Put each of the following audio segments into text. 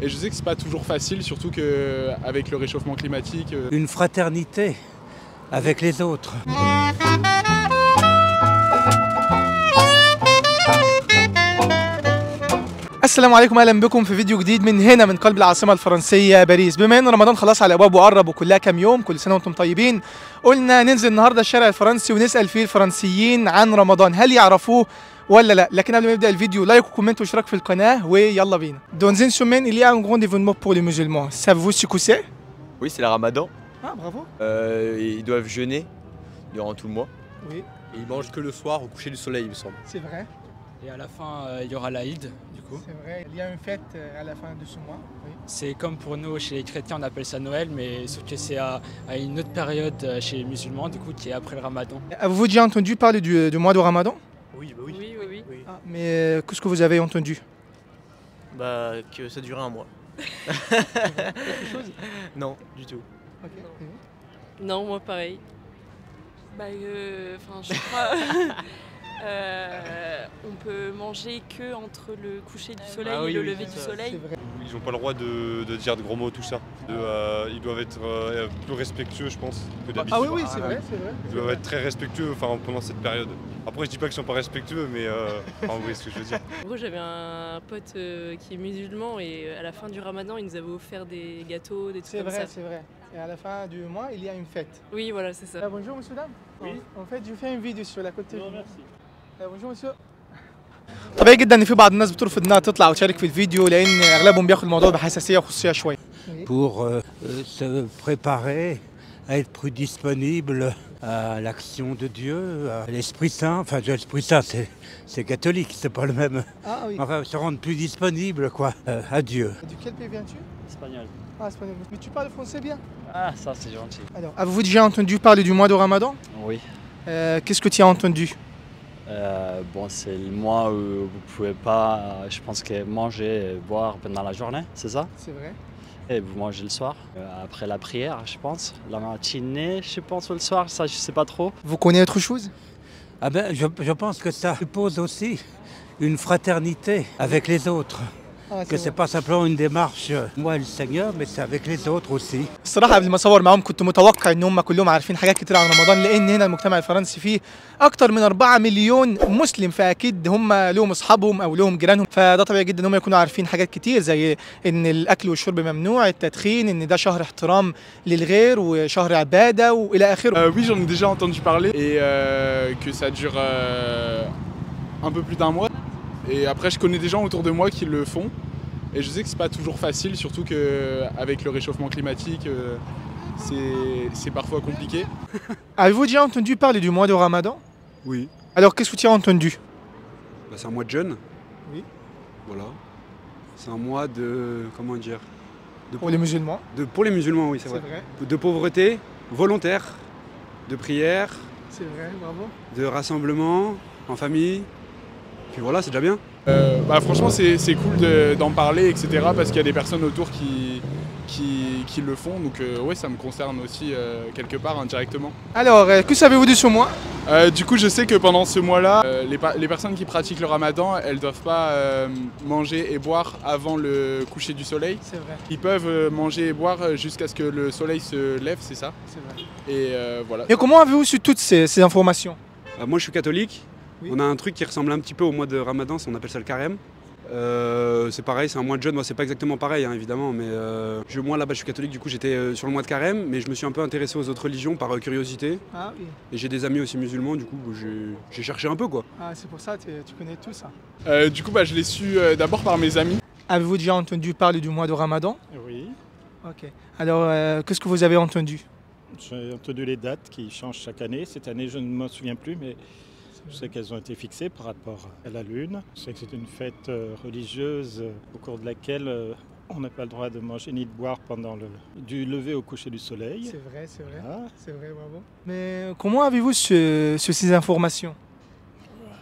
Et je sais que c'est pas toujours facile, surtout qu'avec le réchauffement climatique. euh, Une fraternité avec les autres. السلام عليكم أهلا بكم في فيديو جديد من هنا من قلب العاصمة الفرنسية باريس بما ان رمضان خلاص على أبواب وقرب وكلها كام يوم كل سنة وأنتم طيبين قلنا ننزل النهارده الشارع الفرنسي ونسأل فيه الفرنسيين عن رمضان هل يعرفوه ولا لا لكن قبل ما نبدا الفيديو لايك وكومنت واشتراك في القناه ويلا بينا Dans une semaine il y a un grand événement pour les musulmans savez-vous ce que c'est Oui, c'est le ramadan. Ah bravo Euh, et ils doivent jeûner durant tout le mois. Oui Et ils mangent que le soir au coucher du soleil, il me semble. c'est vrai Et à la fin, euh, il y aura l'Aïd, du coup. c'est vrai il y a une fête euh, à la fin de ce mois oui. C'est comme pour nous, chez les chrétiens, on appelle ça Noël, mais sauf que c'est à, à une autre période euh, chez les musulmans, du coup, qui est après le ramadan. Avez-vous déjà entendu parler du, du mois de Ramadan Oui, bah oui. Oui, oui, oui. Ah, mais euh, qu'est-ce que vous avez entendu? Bah, que ça durait un mois. non, du tout. Non, moi pareil. Bah, euh, enfin, je crois. euh, on peut manger que entre le coucher du soleil Ah oui, et le oui, lever c'est du ça. soleil. C'est vrai. Ils n'ont pas le droit de, de dire de gros mots, tout ça. De, euh, ils doivent être euh, plus respectueux, je pense, que d'habitude. Ah oui oui c'est vrai c'est vrai Ils doivent être très respectueux enfin, pendant cette période. Après, je dis pas qu'ils sont pas respectueux, mais euh, enfin, vous voyez ce que je veux dire. En gros, j'avais un pote euh, qui est musulman et à la fin du ramadan, il nous avait offert des gâteaux, des trucs C'est comme vrai, ça. c'est vrai. Et à la fin du mois, il y a une fête. Oui, voilà, c'est ça. Ah, bonjour, monsieur, dame. Oui. En fait, je fais une vidéo sur la côte merci bonjour, monsieur. طبيعي جدا ان في بعض الناس بترفض انها تطلع وتشارك في الفيديو لان اغلبهم بياخد الموضوع بحساسيه وخصوصيه شويه. pour euh, euh, se préparer à être plus disponible à l'action de Dieu, à l'Esprit Saint. Enfin, l'Esprit Saint, c'est, c'est catholique, c'est pas le même. Ah oui. Enfin, se rendre plus disponible, quoi, euh, à Dieu. De quel pays viens-tu Espagnol. Ah, espagnol. Mais tu parles français bien. Ah, ça, c'est gentil. Alors, avez-vous déjà entendu parler du mois de Ramadan Oui, Euh, Qu'est-ce que tu as entendu Euh, bon, c'est le mois où vous pouvez pas, euh, je pense que manger et boire pendant la journée, c'est ça? C'est vrai. Et vous mangez le soir, euh, après la prière, je pense. La matinée, je pense, ou le soir, ça, je sais pas trop. Vous connaissez autre chose? Ah ben, je, je pense que ça suppose aussi une fraternité avec les autres. Ah, Que c'est pas simplement une démarche, euh, moi et le Seigneur, mais c'est avec les autres aussi. الصراحة قبل ما أصور معاهم كنت متوقع ان هم كلهم عارفين حاجات كتير عن رمضان لأن هنا المجتمع الفرنسي فيه أكتر من 4 مليون مسلم فأكيد هم لهم أصحابهم أو لهم جيرانهم فده طبيعي جدا ان هم يكونوا عارفين حاجات كتير زي إن الأكل والشرب ممنوع التدخين إن ده شهر احترام للغير وشهر عبادة وإلى آخره euh, oui, j'en ai déjà entendu parler et euh, que ça dure un peu plus d'un mois. Et après, je connais des gens autour de moi qui le font. Et je sais que c'est pas toujours facile, surtout qu'avec le réchauffement climatique, euh, c'est- parfois compliqué. Avez-vous déjà entendu parler du mois de Ramadan? Oui, Alors qu'est-ce que tu as entendu? Bah, c'est un mois de jeûne. Oui. Voilà. C'est un mois de. Comment dire? De, pour les musulmans de- Pour les musulmans, oui, c'est C'est vrai. vrai, De pauvreté volontaire, de prière, c'est vrai, bravo. de rassemblement en famille. Puis voilà, c'est déjà bien. Euh, bah, franchement, c'est c'est cool de- d'en parler, etc. Parce qu'il y a des personnes autour qui, qui, qui le font. Donc, euh, ouais, ça me concerne aussi euh, quelque part indirectement. Alors, euh, que savez-vous ce mois? Euh, du coup, je sais que pendant ce mois-là, euh, les, les personnes qui pratiquent le ramadan, elles doivent pas euh, manger et boire avant le coucher du soleil. C'est vrai, Ils peuvent manger et boire jusqu'à ce que le soleil se lève, c'est ça? C'est vrai. Et euh, voilà. Et comment avez-vous su toutes ces, ces informations? Euh, moi, je suis catholique. Oui. On a un truc qui ressemble un petit peu au mois de Ramadan, on appelle ça le carême. Euh, c'est pareil, c'est un mois de jeûne. Moi, c'est pas exactement pareil, hein, évidemment, mais euh, je- moi là-bas, je suis catholique. Du coup, j'étais euh, sur le mois de carême, mais je me suis un peu intéressé aux autres religions par euh, curiosité. Ah oui, Et j'ai des amis aussi musulmans, du coup, j'ai- cherché un peu quoi. ah, c'est pour ça que tu connais tout ça. Euh, du coup, bah, je l'ai su euh, d'abord par mes amis. Avez-vous déjà entendu parler du mois de Ramadan? Oui, Ok. Alors, euh, qu'est-ce que vous avez entendu? J'ai entendu les dates qui changent chaque année. Cette année, je ne m'en souviens plus, mais je sais qu'elles ont été fixées par rapport à la Lune. Je sais que c'est une fête euh, religieuse euh, au cours de laquelle euh, on n'a pas le droit de manger ni de boire pendant le du lever au coucher du soleil. C'est vrai, c'est vrai. Ah, C'est vrai, bravo. Mais comment avez-vous su, su ces informations?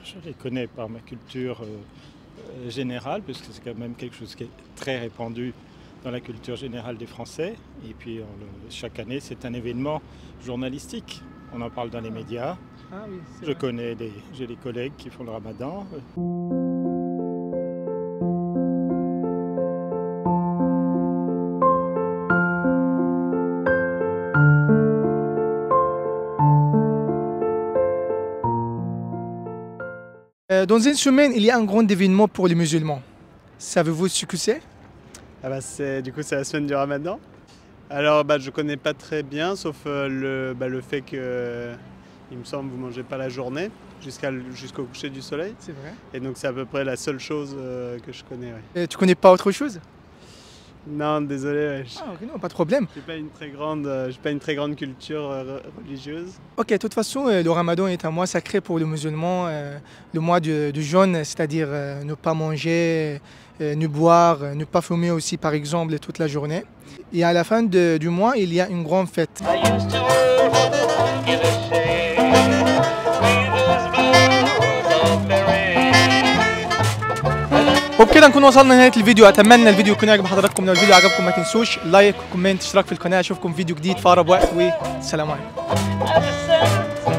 Je les connais par ma culture euh, générale, puisque c'est quand même quelque chose qui est très répandu dans la culture générale des Français. Et puis on le- chaque année, c'est un événement journalistique. On en parle dans les médias. Ah je connais, j'ai des collègues qui font le ramadan. Euh, dans une semaine, il y a un grand événement pour les musulmans. Savez-vous ce que c'est? Ah bah du coup, c'est la semaine du ramadan. Alors, bah, je ne connais pas très bien, sauf euh, le, bah, le fait que il me semble vous mangez pas la journée jusqu'à jusqu'au coucher du soleil. C'est vrai. Et donc c'est à peu près la seule chose euh, que je connais. ouais. Euh, Tu connais pas autre chose Non désolé. ouais, je- Ah, ok, non, pas de problème. J'ai pas une très grande euh, j'ai pas une très grande culture euh, re- religieuse. Ok, de toute façon, euh, le ramadan est un mois sacré pour les musulmans, euh, le mois du, du jeûne, c'est-à-dire euh, ne pas manger, euh, ne boire, euh, ne pas fumer aussi, par exemple, toute la journée. Et à la fin de- du mois, il y a une grande fête. وبكده نكون وصلنا لنهاية الفيديو. أتمنى الفيديو يكون عجب حضراتكم. لو الفيديو عجبكم ما تنسوش لايك وكومنت اشتراك في القناة. أشوفكم فيديو جديد. في اقرب وقت والسلام عليكم